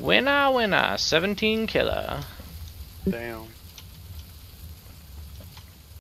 Winner, winner, 17 killer. Damn.